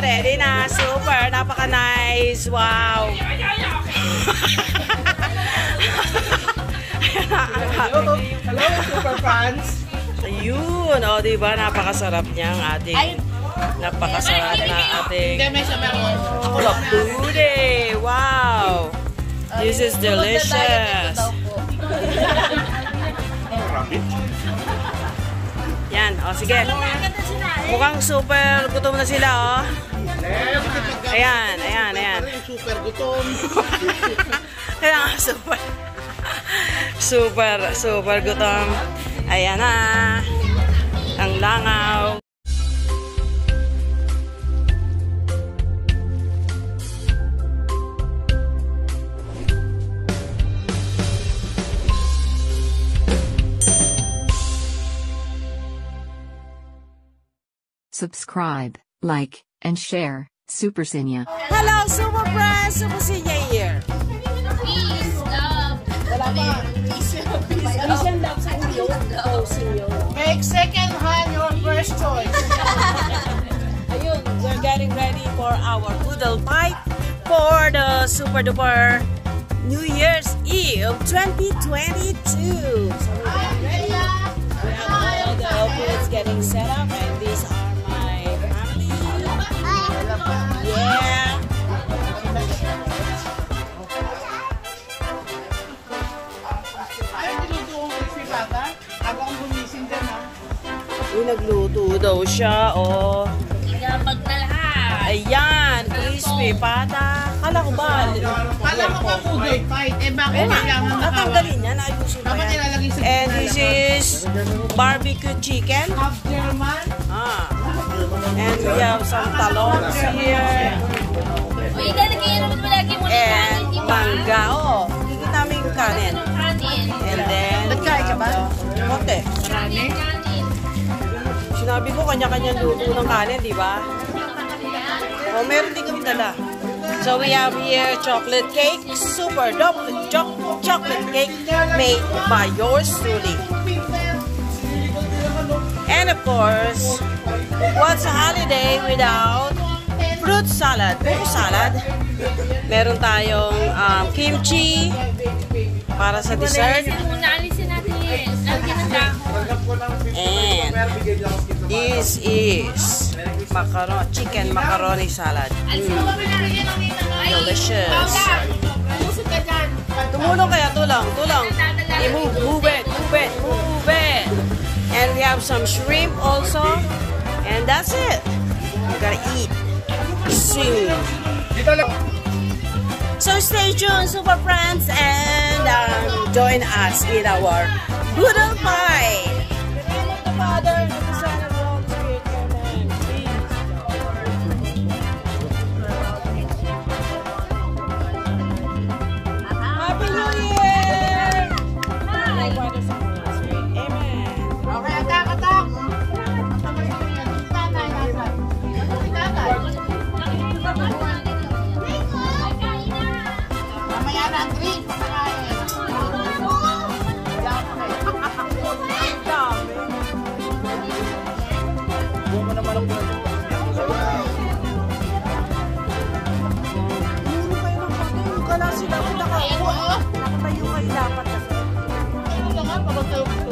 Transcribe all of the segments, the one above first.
ready na. Super, napaka-nice. Wow. Hello, hello, super fans. Ayun, o, di ba? Napakasarap niya ang ating napakasarap na ating. Kapude! Wow! This is delicious. Yan, o sige. Mukhang super gutom na sila, oh. Ayan, ayan, ayan. Super gutom. Kaya nga, super. Super, super gutom. Ayan na. Ang langaw. Subscribe, like, and share. Super Senior. Hello, super friends! Super Sinya here. Make second hand your first choice. Ayun, we're getting ready for our poodle fight for the super duper New Year's Eve 2022. So we're ready. We have all the outfits getting set up Uy, nagluto daw siya, oh. Inabag na lahat. Ayan, crispy pata. Kala ko ba? Kala ko pa food fight. Eh bakit nga, kailangan nakawa? natanggalin niya, naayusin pa yan. sa And this is barbecue chicken. half German. Ah. And we have some talons here. O, ilalagay yan naman mo lagi mo And kanin, di ba? mangga. Oh, higit namin kanin. And then... Nagkain ka ba? Konti. Kanin, kanya-kanyang luto ng kanin, di ba? Oh, meron din kami dala. So we have here chocolate cake, super double cho chocolate cake made by yours truly. And of course, what's a holiday without fruit salad? Fruit salad. Meron tayong um, kimchi para sa dessert. Alisin muna, alisin natin And this is macaron chicken macaroni salad. Ay, Delicious. Tumulong kaya, tulong, tulong. I-move, move it, move it, move it. And we have some shrimp also. And that's it. We gotta eat soon. So stay tuned, super friends, and um, join us in our Boodle Pie. The Ano na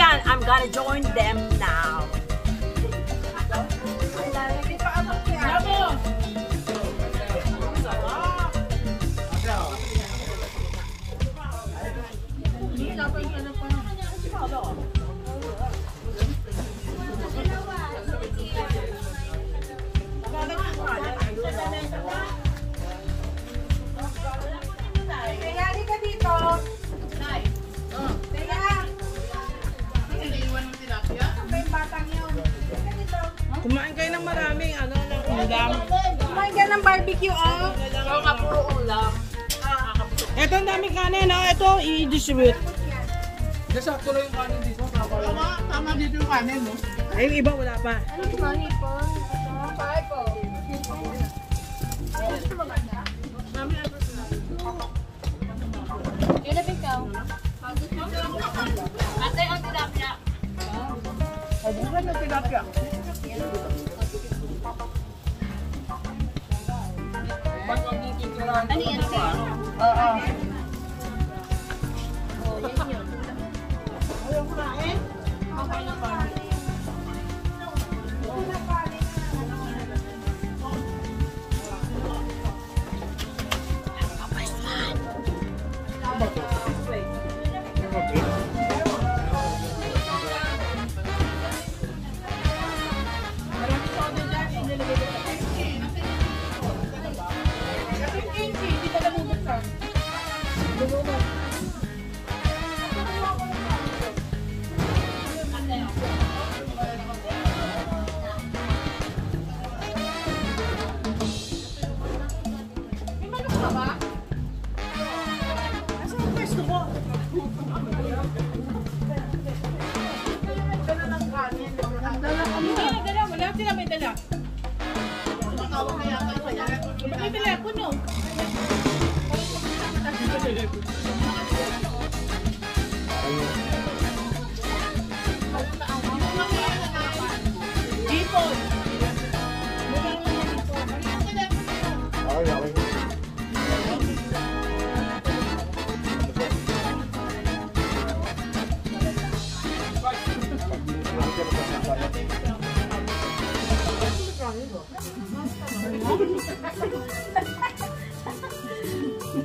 I'm gonna join them now. Kumain kayo ng maraming ano ng ulam. Kumain ka ng barbecue, oh. Ikaw nga puro ulam. Ito ang daming kanin, no? Ito, i-distribute. Tama, tama dito yung kanin, no? Ay, yung iba wala pa. Yun na ikaw. Ate, ang tilapia. Ano yan, pela. Ini pela kuno.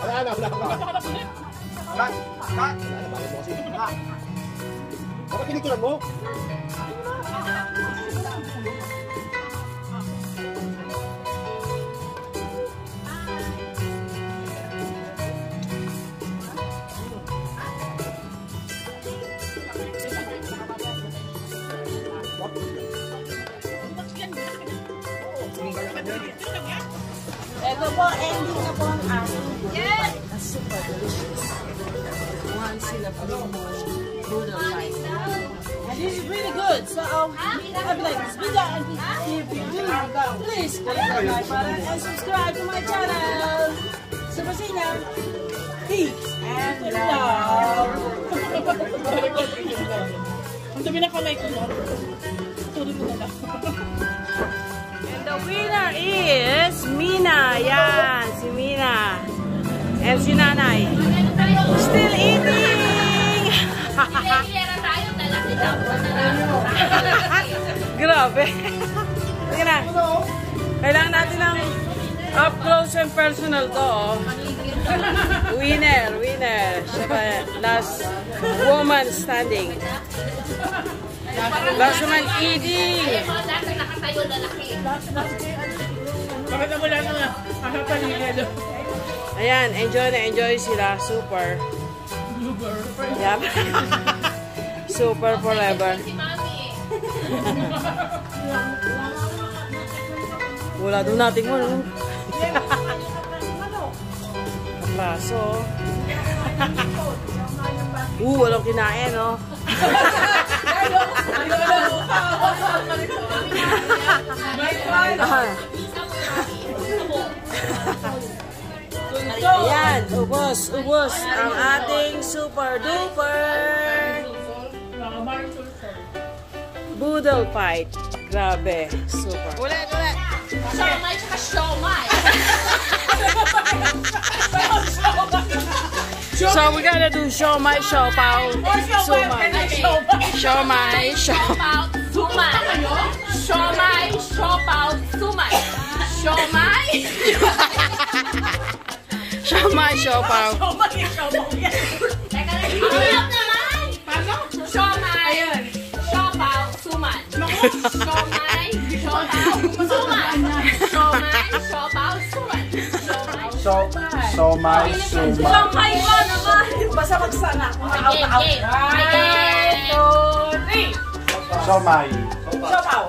Wala na, wala na. Kat? Po, ending na po ang ating yes! super delicious. One sila po noodle. And this is really good. So, um, I'd like, speed up and if you do, please click on my button and subscribe to my channel. Super Sina. Peace and love. Ang dami na kamay ko, no? Turo mo na lang. The winner is Mina. Yan, si Mina. And si Nanay. Still eating! Grabe. Sige na. Kailangan natin ng up close and personal to. Oh. Winner, winner. Siya pa, last woman standing. Woman eating. Mga dati nakatayo lalaki. Bakit wala na nga? Makapaligid. Ayan, enjoy na enjoy sila. Super. Yep. Super forever. Wala doon natin mo. no? Ang baso. Uh, walang kinain, no? Ayan, ubos, ubos ang ating super duper Boodle fight. Grabe, super. Ulit, ulit. Siomay tsaka siomay. So we're gonna do show my show pao. Sumay. Show my show. Siopaw, sumay. Siomay, siopaw, sumay. Siomay. Show my show pao. Teka lang. Ang hirap naman. Siomay. Siopaw, suman. Siomay, siopaw, suman. Siomay, siopaw, suman. Siomay. So, so my, so my. Ko naman. Basta magsana. Game, game. Game. So my. Show pao.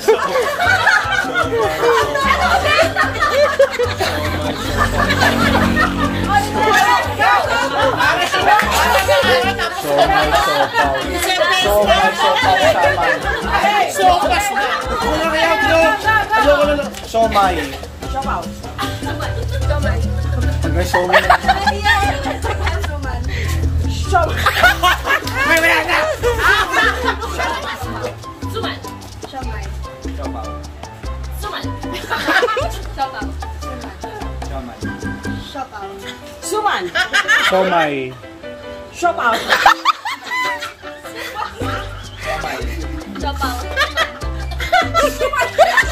So na lang. So my. Hanggang so my. May wala na. Suman. So pao. Suman. Siopaw. So my. Suman. Show my. Galit kasi. Siomay.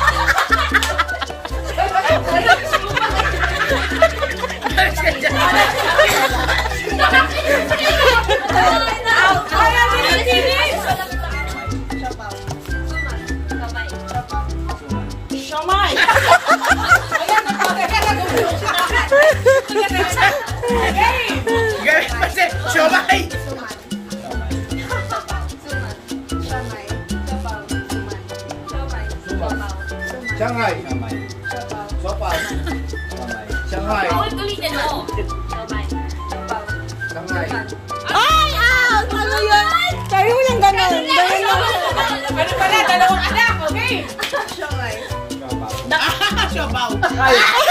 Shanghai. Shanghai. Ulit-ulitin mo. Shanghai. Ay, out! Ano yun? Sabi mo yung ganun. Ganun lang. Ano pala? Dalawang anak. Okay. Siopaw. Kaya na